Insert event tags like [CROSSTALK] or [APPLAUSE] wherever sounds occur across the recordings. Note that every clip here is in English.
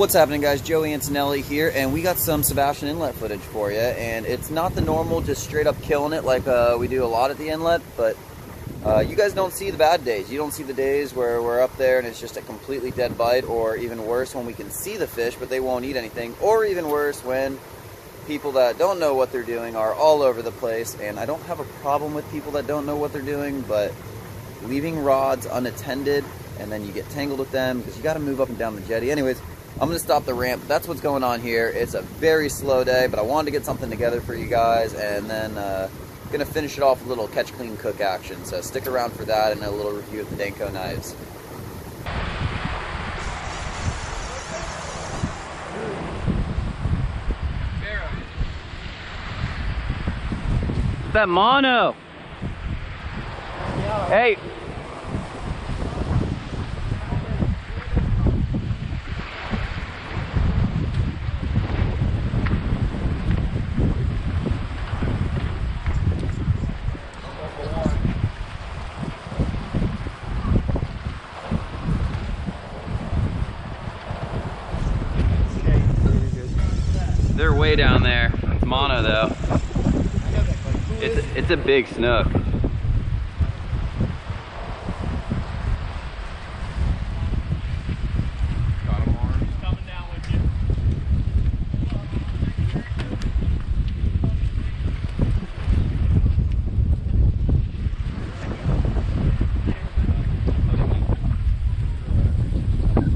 What's happening guys, Joey Antonelli here, and we got some Sebastian Inlet footage for you, and it's not the normal just straight up killing it like uh, we do a lot at the inlet, but uh, you guys don't see the bad days. You don't see the days where we're up there and it's just a completely dead bite, or even worse when we can see the fish but they won't eat anything, or even worse when people that don't know what they're doing are all over the place, and I don't have a problem with people that don't know what they're doing, but leaving rods unattended and then you get tangled with them because you got to move up and down the jetty. Anyways, I'm to stop the ramp. That's what's going on here. It's a very slow day, but I wanted to get something together for you guys and then uh, to finish it off with a little catch, clean, cook action. So stick around for that and a little review of the Danco knives. That mono. Hey. They're way down there. It's mono though. It's a, it's a big snook.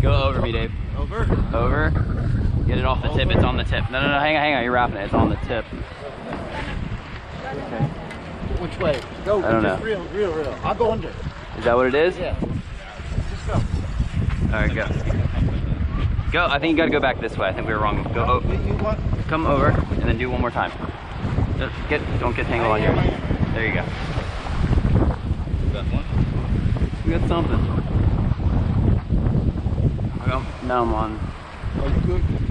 Go over me, Dave. Over? Over. Get it off the tip. It's on the tip. No, no, no. Hang on, hang on. You're wrapping it. It's on the tip. Which way? Go. I don't just know. Real, real, real. I'll go under. Is that what it is? Yeah. Just go. All right, go. Go. I think you got to go back this way. I think we were wrong. Go. Oh, you want? come over and then do one more time. Just get. Don't get tangled on your. There you go. We got something. Well, now I'm on. Are you good?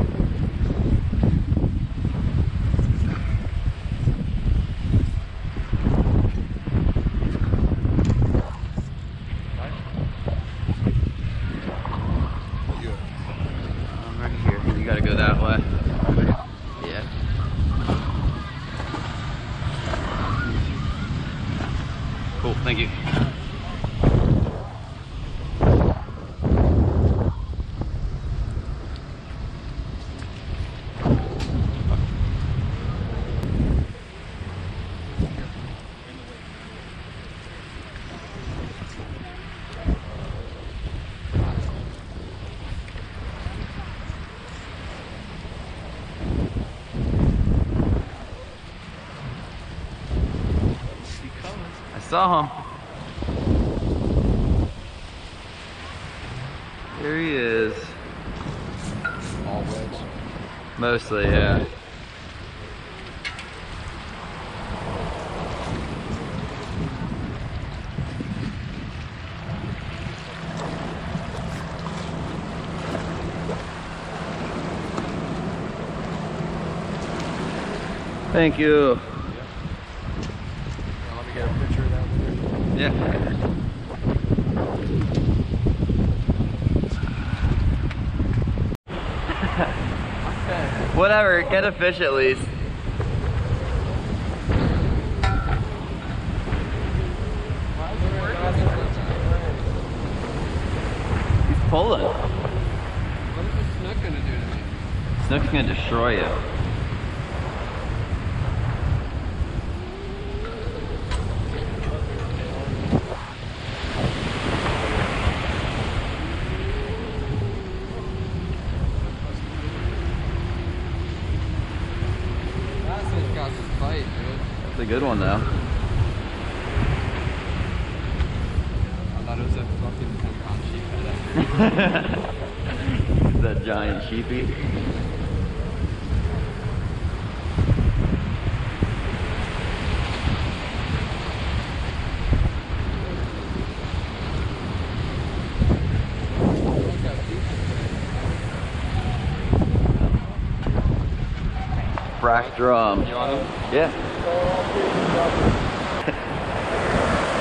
Saw him. There he is. All. Mostly, yeah. Thank you. Let me get a picture of that later. Yeah. Whatever, get a fish at least. He's pulling. What is the snook gonna do to me? Snook's gonna destroy you. That fish got this bite, dude. That's a good one though. I thought it was a fucking 10 pound sheephead. [LAUGHS] That giant sheepy? Frack drum. You want him? Yeah.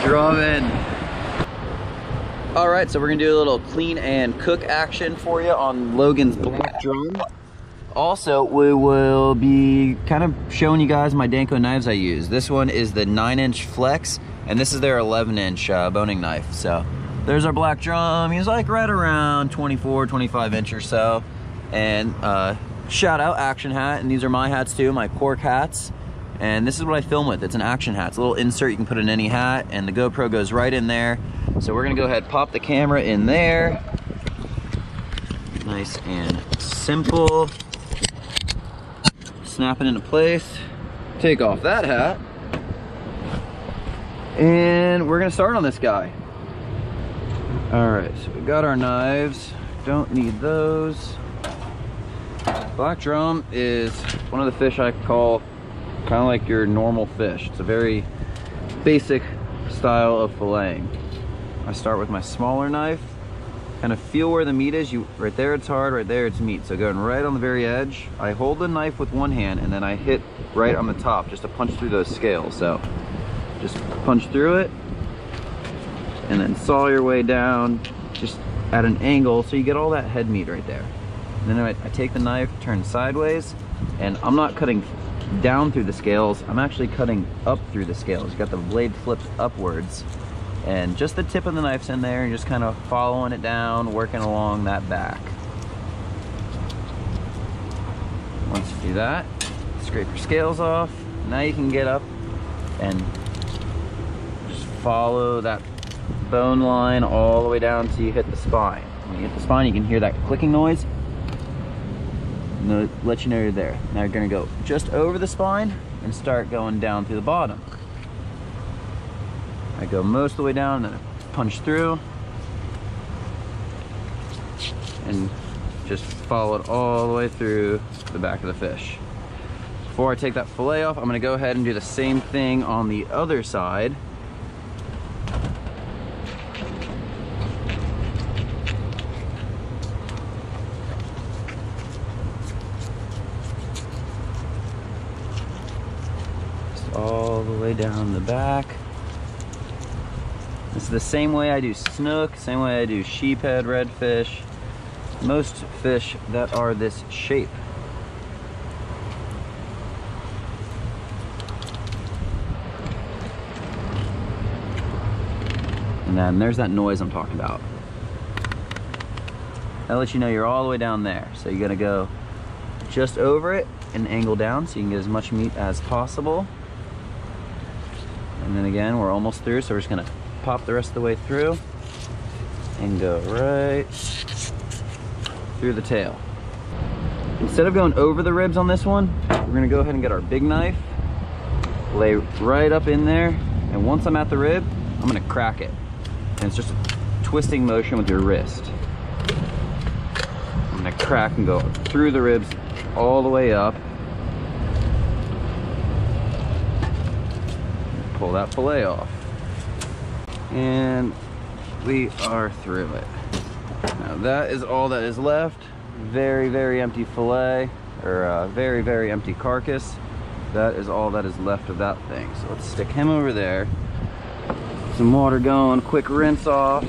Drumming. All right, so we're gonna do a little clean and cook action for you on Logan's black drum. Also, we will be kind of showing you guys my Danco knives I use. This one is the 9-inch Flex, and this is their 11-inch uh, boning knife. So there's our black drum. He's like right around 24, 25 inch or so. And uh, shout out Action Hat, and these are my hats too, my cork hats. And this is what I film with. It's an action hat. It's a little insert you can put in any hat, and the GoPro goes right in there. So we're gonna go ahead, pop the camera in there. Nice and simple. Snap it into place. Take off that hat. And we're gonna start on this guy. All right, so we got our knives. Don't need those. Black drum is one of the fish I call kind of like your normal fish. It's a very basic style of filleting. I start with my smaller knife, kind of feel where the meat is. You Right there it's hard, right there it's meat. So going right on the very edge, I hold the knife with one hand and then I hit right on the top just to punch through those scales. So just punch through it and then saw your way down just at an angle so you get all that head meat right there. And then I, I take the knife, turn sideways, and I'm not cutting down through the scales, I'm actually cutting up through the scales. You got the blade flipped upwards and just the tip of the knife's in there and just kind of following it down, working along that back. Once you do that, scrape your scales off. Now you can get up and just follow that bone line all the way down till you hit the spine. When you hit the spine, you can hear that clicking noise. And let you know you're there. Now you're gonna go just over the spine and start going down through the bottom. I go most of the way down and then punch through and just follow it all the way through the back of the fish. Before I take that fillet off, I'm gonna go ahead and do the same thing on the other side. Just all the way down the back. It's the same way I do snook, same way I do sheephead, redfish, most fish that are this shape. And then there's that noise I'm talking about. That lets you know you're all the way down there. So you're gonna go just over it and angle down so you can get as much meat as possible. And then again, we're almost through, so we're just gonna pop the rest of the way through and go right through the tail. Instead of going over the ribs on this one, we're gonna go ahead and get our big knife, lay right up in there, and once I'm at the rib, I'm gonna crack it. And it's just a twisting motion with your wrist. I'm gonna crack and go through the ribs all the way up. Pull that fillet off. And we are through it. Now that is all that is left. Very, very empty fillet, or uh, very, very empty carcass. That is all that is left of that thing. So let's stick him over there. Some water going, quick rinse off.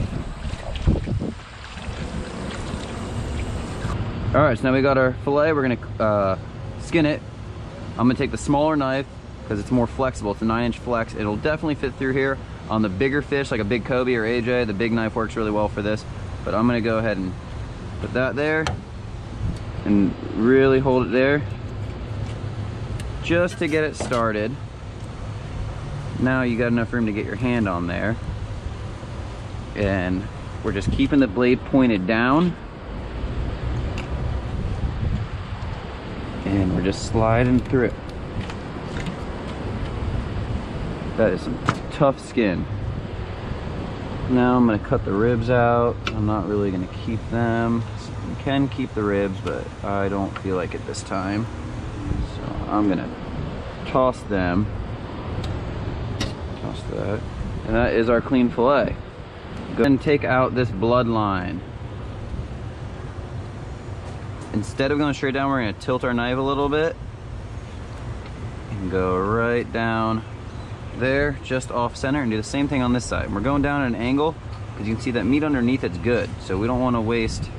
All right, so now we got our filet. We're gonna uh, skin it. I'm gonna take the smaller knife because it's more flexible. It's a nine inch flex. It'll definitely fit through here. On the bigger fish, like a big cobia or AJ, the big knife works really well for this. But I'm gonna go ahead and put that there and really hold it there just to get it started. Now you got enough room to get your hand on there. And we're just keeping the blade pointed down. And we're just sliding through it. That is some tough skin. Now I'm gonna cut the ribs out. I'm not really gonna keep them. You can keep the ribs, but I don't feel like it this time. So I'm gonna toss them. Toss that. And that is our clean fillet. Go and take out this bloodline. Instead of going straight down, we're gonna tilt our knife a little bit and go right down there, just off center, and do the same thing on this side. We're going down at an angle because you can see that meat underneath it's good. So we don't want to waste,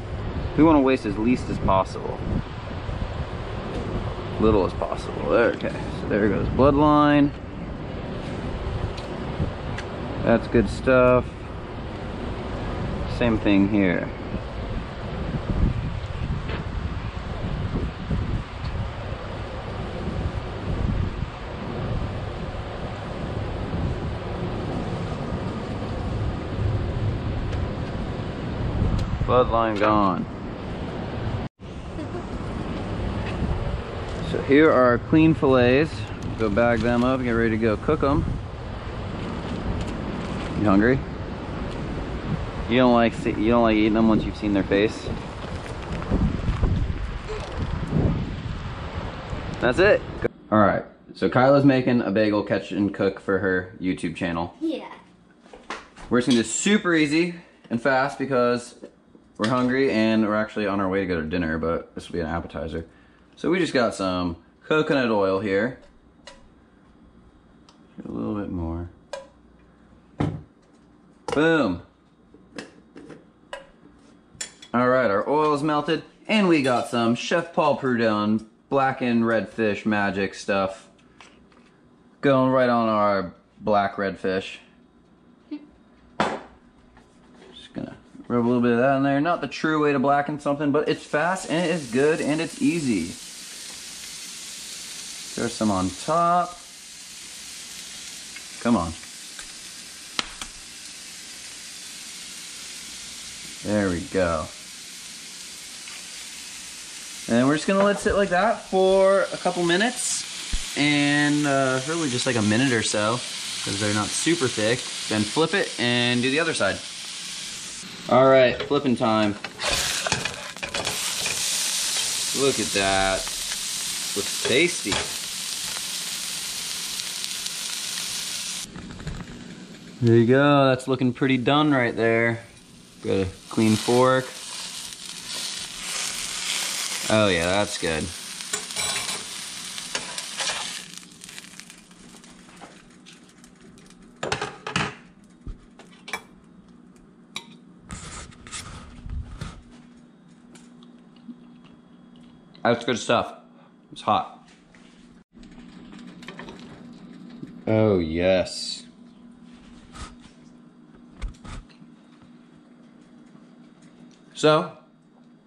we want to waste as least as possible. Little as possible. There, okay, so there goes bloodline. That's good stuff. Same thing here. Bloodline gone. So here are our clean fillets. Go bag them up, get ready to go cook them. You hungry? You don't like see, you don't like eating them once you've seen their face. That's it. All right. So Kyla's making a bagel catch and cook for her YouTube channel. Yeah. We're just gonna do super easy and fast because we're hungry and we're actually on our way to go to dinner, but this will be an appetizer. So we just got some coconut oil here. A little bit more. Boom. All right, our oil is melted and we got some Chef Paul Prudhomme blackened redfish magic stuff going right on our black redfish. Just gonna rub a little bit of that in there. Not the true way to blacken something, but it's fast and it's good and it's easy. Throw some on top. Come on. There we go. And we're just gonna let it sit like that for a couple minutes and uh, really just like a minute or so because they're not super thick. Then flip it and do the other side. All right, flipping time. Look at that. Looks tasty. There you go. That's looking pretty done right there. Got a clean fork. Oh yeah, that's good. That's good stuff. It's hot. Oh, yes. So,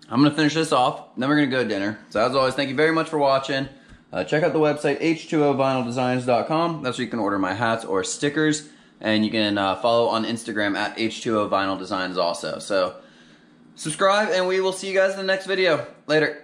I'm going to finish this off, then we're going to go to dinner. So as always, thank you very much for watching. Uh, check out the website, h2ovinyldesigns.com. That's where you can order my hats or stickers. And you can uh, follow on Instagram at h2ovinyldesigns also. So, subscribe, and we will see you guys in the next video. Later.